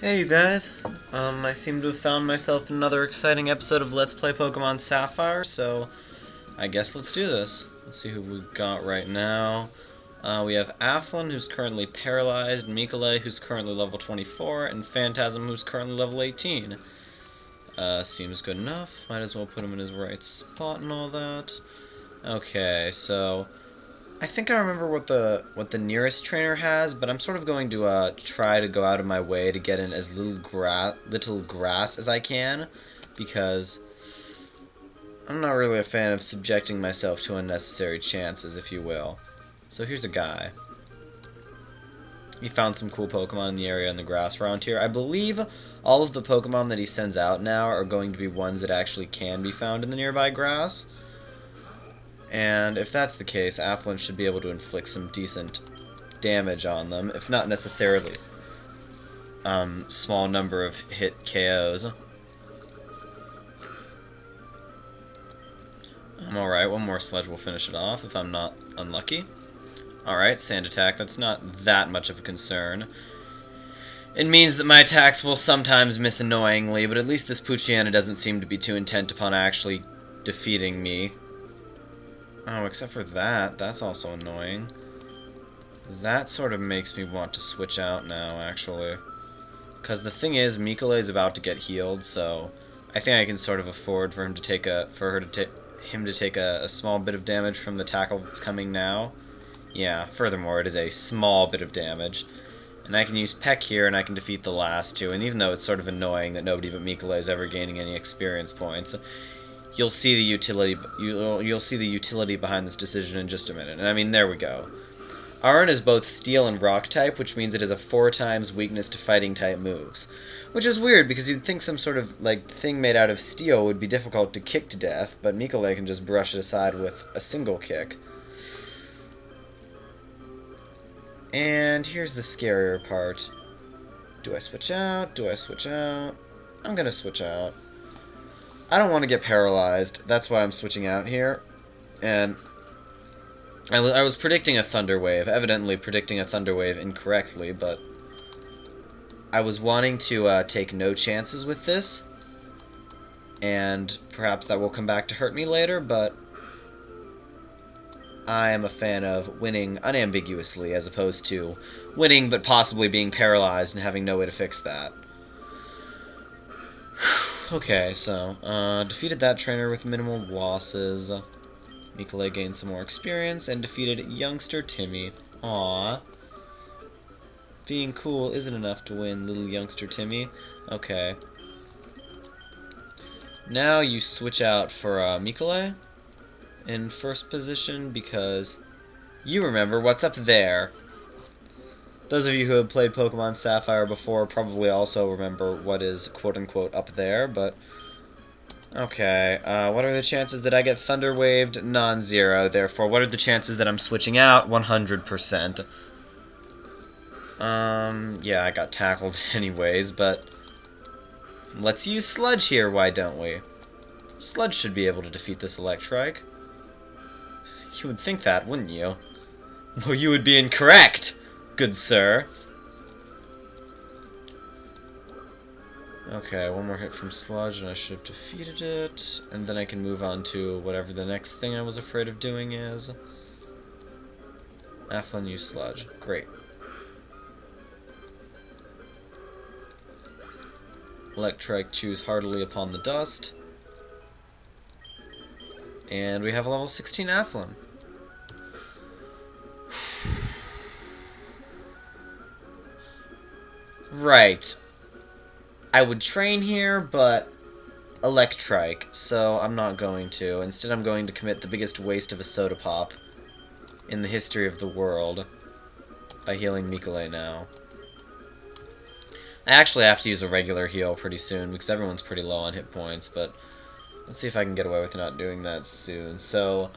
Hey you guys, um, I seem to have found myself another exciting episode of Let's Play Pokemon Sapphire, so I guess let's do this. Let's see who we've got right now. Uh, we have Afflin, who's currently paralyzed, Mikolay, who's currently level 24, and Phantasm, who's currently level 18. Uh, seems good enough. Might as well put him in his right spot and all that. Okay, so I think I remember what the what the nearest trainer has, but I'm sort of going to uh, try to go out of my way to get in as little grass little grass as I can, because I'm not really a fan of subjecting myself to unnecessary chances, if you will. So here's a guy. He found some cool Pokemon in the area in the grass around here. I believe all of the Pokemon that he sends out now are going to be ones that actually can be found in the nearby grass. And if that's the case, Afflin should be able to inflict some decent damage on them, if not necessarily um, small number of hit KOs. I'm alright, one more Sludge will finish it off if I'm not unlucky. Alright, Sand Attack, that's not that much of a concern. It means that my attacks will sometimes miss annoyingly, but at least this Poochyena doesn't seem to be too intent upon actually defeating me. Oh, except for that, that's also annoying. That sort of makes me want to switch out now, actually. Because the thing is, Mikolay is about to get healed, so I think I can sort of afford for him to take a for her to take him to take a, a small bit of damage from the tackle that's coming now. Yeah, furthermore, it is a small bit of damage. And I can use Peck here, and I can defeat the last two. And even though it's sort of annoying that nobody but Mikolay is ever gaining any experience points, you'll see the utility you'll, you'll see the utility behind this decision in just a minute. And I mean, there we go. Aron is both Steel and Rock type, which means it has a four times weakness to Fighting type moves. Which is weird, because you'd think some sort of, like, thing made out of steel would be difficult to kick to death, but Mikolay can just brush it aside with a single kick. And here's the scarier part. Do I switch out? Do I switch out? I'm gonna switch out. I don't want to get paralyzed. That's why I'm switching out here. And I, I was predicting a Thunder Wave, evidently predicting a Thunder Wave incorrectly, but I was wanting to uh, take no chances with this. And perhaps that will come back to hurt me later, but I am a fan of winning unambiguously as opposed to winning but possibly being paralyzed and having no way to fix that. Okay, so, uh, defeated that trainer with minimal losses. Mikolay gained some more experience and defeated youngster Timmy. Aww. Being cool isn't enough to win, little youngster Timmy. Okay. Now you switch out for uh, Mikolay in first position because you remember what's up there. Those of you who have played Pokemon Sapphire before probably also remember what is quote-unquote up there, but... Okay, uh, what are the chances that I get Thunder Waved? Non-zero, therefore what are the chances that I'm switching out? 100%. Um, yeah, I got tackled anyways, but... Let's use Sludge here, why don't we? Sludge should be able to defeat this Electrike. You would think that, wouldn't you? Well, you would be incorrect, good sir. Okay, one more hit from Sludge, and I should have defeated it. And then I can move on to whatever the next thing I was afraid of doing is. Afflin use Sludge. Great. Electrike chews heartily upon the dust. And we have a level 16 Afflin. Right. I would train here, but Electrike, so I'm not going to. Instead, I'm going to commit the biggest waste of a soda pop in the history of the world by healing Mikolay now. I actually have to use a regular heal pretty soon because everyone's pretty low on hit points, but let's see if I can get away with not doing that soon. So,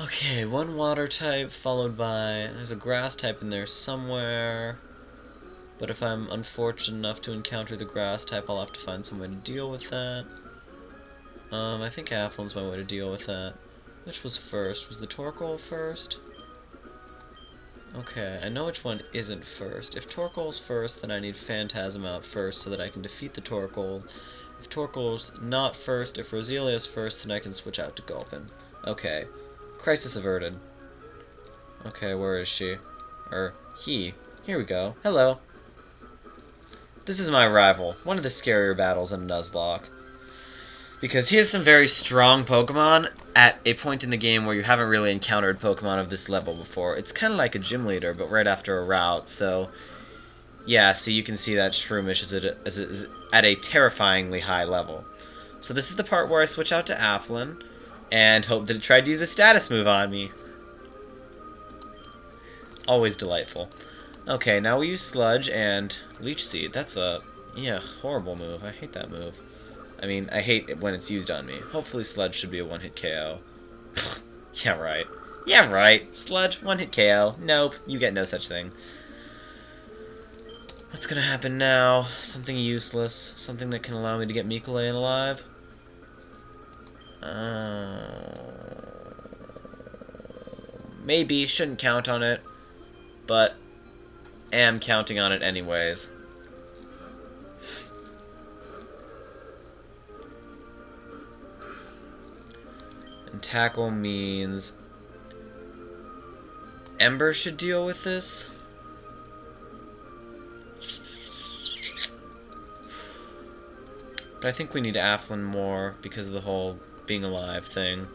okay, one water type followed by, there's a grass type in there somewhere, but if I'm unfortunate enough to encounter the grass type, I'll have to find some way to deal with that. Um, I think Afflin's my way to deal with that. Which was first? Was the Torkoal first? Okay, I know which one isn't first. If Torkoal's first, then I need Phantasm out first so that I can defeat the Torkoal. If Torkoal's not first, if Roselia's first, then I can switch out to Gulpin. Okay. Crisis averted. Okay, where is she? Or he. Here we go. Hello. This is my rival. One of the scarier battles in Nuzlocke. Because he has some very strong Pokemon at a point in the game where you haven't really encountered Pokemon of this level before. It's kind of like a gym leader, but right after a route, so... Yeah, see, you can see that Shroomish is at, a, is at a terrifyingly high level. So this is the part where I switch out to Aflin, and hope that it tried to use a status move on me. Always delightful. Okay, now we use Sludge and Leech Seed. That's a, yeah, horrible move. I hate that move. I mean, I hate it when it's used on me. Hopefully Sludge should be a one-hit KO. yeah, right. Yeah, right. Sludge, one-hit KO. Nope, you get no such thing. What's gonna happen now? Something useless. Something that can allow me to get Miquelin alive? Uh, maybe. Shouldn't count on it. But am counting on it anyways. And tackle means Ember should deal with this. But I think we need Aflin more because of the whole being alive thing.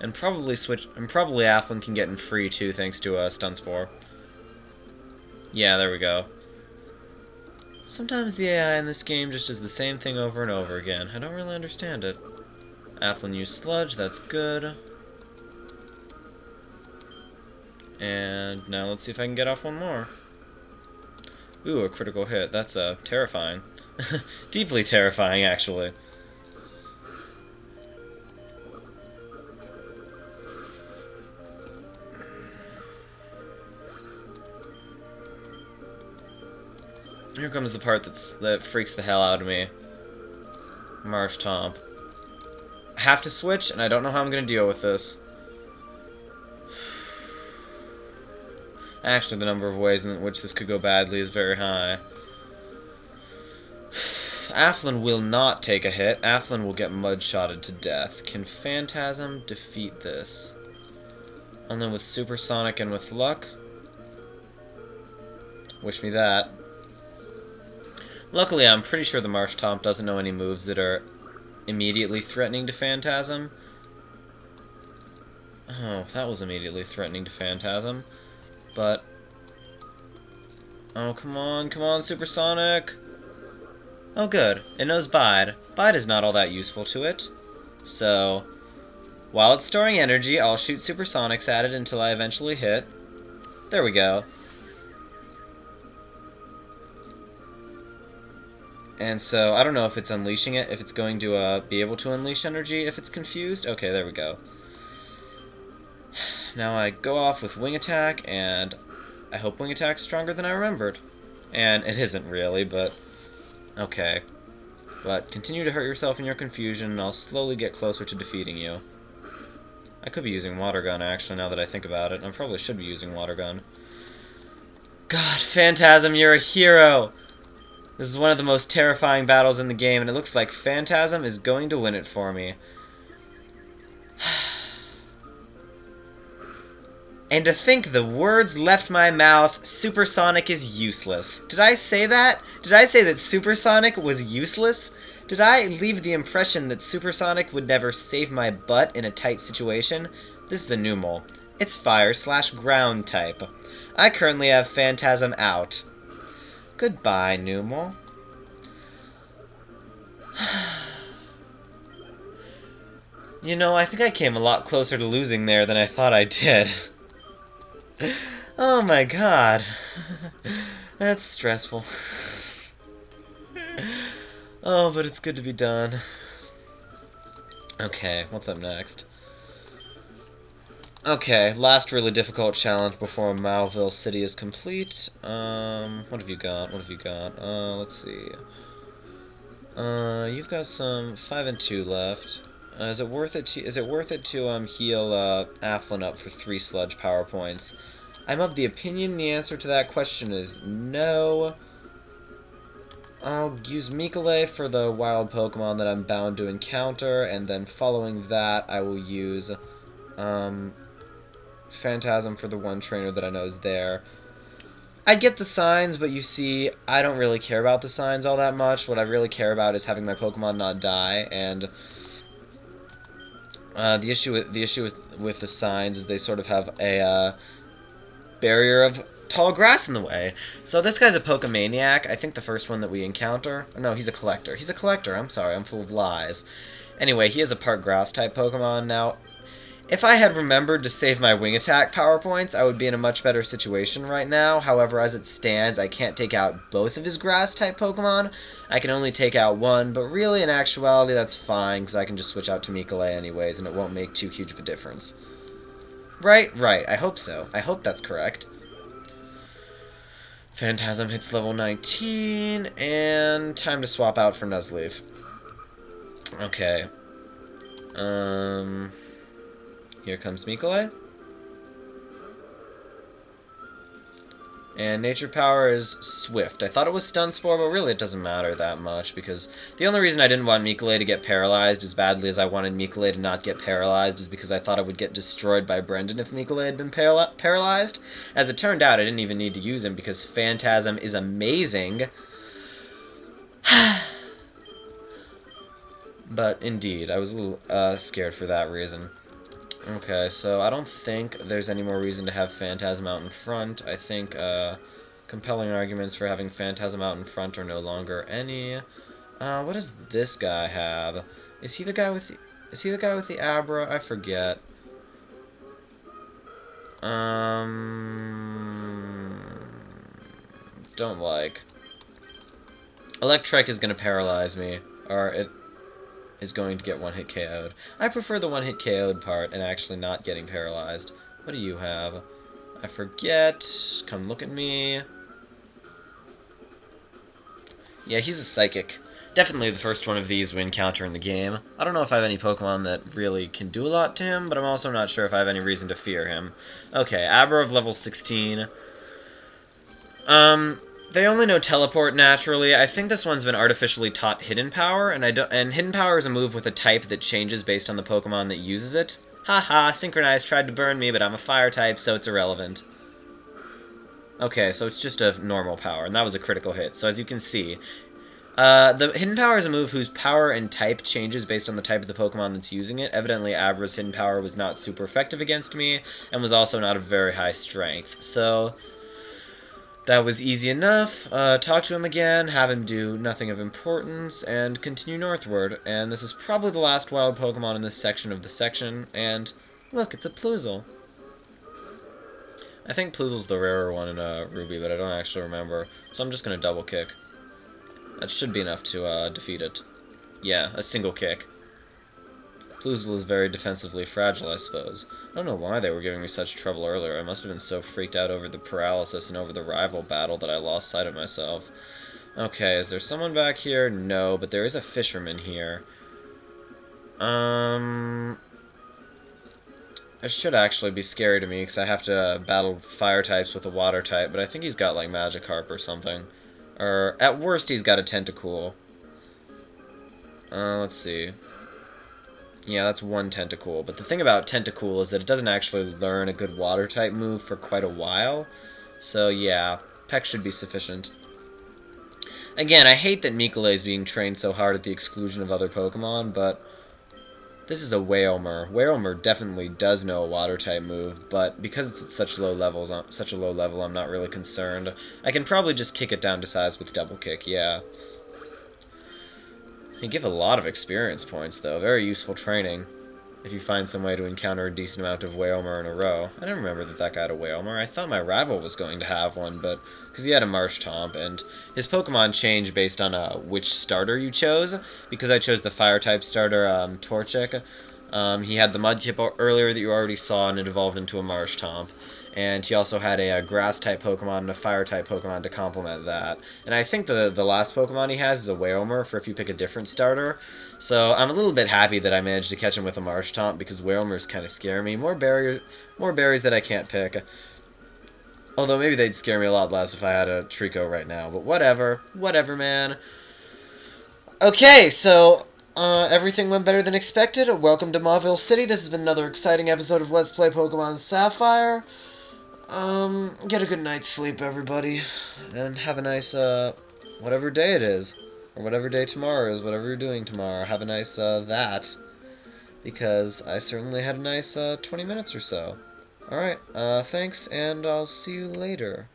And probably switch and probably Aflin can get in free too thanks to a uh, stun spore. Yeah, there we go. Sometimes the AI in this game just does the same thing over and over again. I don't really understand it. Aflin used Sludge, that's good. And now let's see if I can get off one more. Ooh, a critical hit. That's uh, terrifying. Deeply terrifying, actually. Here comes the part that's that freaks the hell out of me. Marshtomp. I have to switch, and I don't know how I'm going to deal with this. Actually, the number of ways in which this could go badly is very high. Aflin will not take a hit. Aflin will get mudshotted to death. Can Phantasm defeat this? Only with Supersonic and with luck? Wish me that. Luckily, I'm pretty sure the Marshtomp doesn't know any moves that are immediately threatening to Phantasm. Oh, that was immediately threatening to Phantasm. But... Oh, come on, come on, Supersonic! Oh, good. It knows Bide. Bide is not all that useful to it. So, while it's storing energy, I'll shoot Supersonics at it until I eventually hit. There we go. And so, I don't know if it's unleashing it, if it's going to uh, be able to unleash energy if it's confused. Okay, there we go. Now I go off with Wing Attack, and I hope Wing Attack's stronger than I remembered. And it isn't really, but okay. But continue to hurt yourself in your confusion, and I'll slowly get closer to defeating you. I could be using Water Gun, actually, now that I think about it. I probably should be using Water Gun. God, Phantasm, you're a hero! This is one of the most terrifying battles in the game, and it looks like Phantasm is going to win it for me. and to think the words left my mouth, Supersonic is useless. Did I say that? Did I say that Supersonic was useless? Did I leave the impression that Supersonic would never save my butt in a tight situation? This is a Numel. It's fire slash ground type. I currently have Phantasm out. Goodbye, Numel. you know, I think I came a lot closer to losing there than I thought I did. oh my god. That's stressful. oh, but it's good to be done. Okay, what's up next? Okay, last really difficult challenge before Mauville City is complete. Um, what have you got? What have you got? Uh, let's see. Uh, you've got some 5 and 2 left. Uh, is it worth it to, is it worth it to um, heal uh, Aflin up for 3 sludge power points? I'm of the opinion the answer to that question is no. I'll use Miquelle for the wild Pokemon that I'm bound to encounter, and then following that, I will use um, Phantasm for the one trainer that I know is there. I get the signs, but you see, I don't really care about the signs all that much. What I really care about is having my Pokemon not die, and uh, the issue with the issue with, with the signs is they sort of have a uh, barrier of tall grass in the way. So this guy's a Pokemaniac. I think the first one that we encounter. No, he's a collector. He's a collector. I'm sorry. I'm full of lies. Anyway, he is a part grass type Pokemon. Now, if I had remembered to save my wing attack power points, I would be in a much better situation right now. However, as it stands, I can't take out both of his grass type Pokemon. I can only take out one, but really, in actuality, that's fine, because I can just switch out to Miquelle anyways, and it won't make too huge of a difference. Right, right, I hope so. I hope that's correct. Phantasm hits level 19, and time to swap out for Nuzleaf. Okay. Um... Here comes Miquelle. And Nature Power is Swift. I thought it was Stun Spore, but really it doesn't matter that much, because the only reason I didn't want Miquelle to get paralyzed as badly as I wanted Miquelle to not get paralyzed is because I thought I would get destroyed by Brendan if Miquelle had been paral paralyzed. As it turned out, I didn't even need to use him, because Phantasm is amazing. but indeed, I was a little uh, scared for that reason. Okay, so I don't think there's any more reason to have Phantasm out in front. I think uh, compelling arguments for having Phantasm out in front are no longer any. Uh, what does this guy have? Is he the guy with the, is he the guy with the Abra? I forget. Um, don't like. Electrike is to paralyze me, or it is going to get one-hit KO'd. I prefer the one-hit KO'd part and actually not getting paralyzed. What do you have? I forget. Come look at me. Yeah, he's a Psychic. Definitely the first one of these we encounter in the game. I don't know if I have any Pokemon that really can do a lot to him, but I'm also not sure if I have any reason to fear him. Okay, Abra of level 16. Um, they only know teleport naturally. I think this one's been artificially taught hidden power, and I don't. And hidden power is a move with a type that changes based on the Pokemon that uses it. Haha, synchronized tried to burn me, but I'm a fire type, so it's irrelevant. Okay, so it's just a normal power, and that was a critical hit. So as you can see, uh, the hidden power is a move whose power and type changes based on the type of the Pokemon that's using it. Evidently, Abra's hidden power was not super effective against me, and was also not of very high strength. So that was easy enough. Uh, talk to him again, have him do nothing of importance, and continue northward. And this is probably the last wild Pokemon in this section of the section. And look, it's a Plusle. I think Plusle's the rarer one in uh, Ruby, but I don't actually remember. So I'm just going to double kick. That should be enough to uh, defeat it. Yeah, a single kick. Plusle is very defensively fragile, I suppose. I don't know why they were giving me such trouble earlier. I must have been so freaked out over the paralysis and over the rival battle that I lost sight of myself. Okay, is there someone back here? No, but there is a fisherman here. Um... It should actually be scary to me, because I have to battle fire types with a water type, but I think he's got, like, Magikarp or something. Or, at worst, he's got a Tentacool. Uh, let's see. Yeah, that's one Tentacool. But the thing about Tentacool is that it doesn't actually learn a good Water-type move for quite a while. So, yeah, Peck should be sufficient. Again, I hate that Miquelle is being trained so hard at the exclusion of other Pokemon, but this is a Wailmer. Wailmer definitely does know a Water-type move, but because it's at such low levels, uh, such a low level, I'm not really concerned. I can probably just kick it down to size with Double Kick, yeah. You give a lot of experience points, though. Very useful training if you find some way to encounter a decent amount of Wailmer in a row. I didn't remember that that guy had a Wailmer. I thought my rival was going to have one, but because he had a Marsh Marshtomp, and his Pokemon changed based on uh, which starter you chose. Because I chose the Fire-type starter, um, Torchic, um, he had the Mudkip earlier that you already saw, and it evolved into a Marsh Marshtomp and he also had a, a grass-type Pokemon and a fire-type Pokemon to complement that. And I think the the last Pokemon he has is a Wailmer for if you pick a different starter. So I'm a little bit happy that I managed to catch him with a Marsh Marshtomp because Wailmers kind of scare me. More berry, more berries that I can't pick. Although maybe they'd scare me a lot less if I had a Treecko right now. But whatever. Whatever, man. Okay, so uh, everything went better than expected. Welcome to Mauville City. This has been another exciting episode of Let's Play Pokemon Sapphire. Um, get a good night's sleep, everybody. And have a nice, uh, whatever day it is. Or whatever day tomorrow is, whatever you're doing tomorrow. Have a nice, uh, that. Because I certainly had a nice, uh, 20 minutes or so. Alright, uh, thanks, and I'll see you later.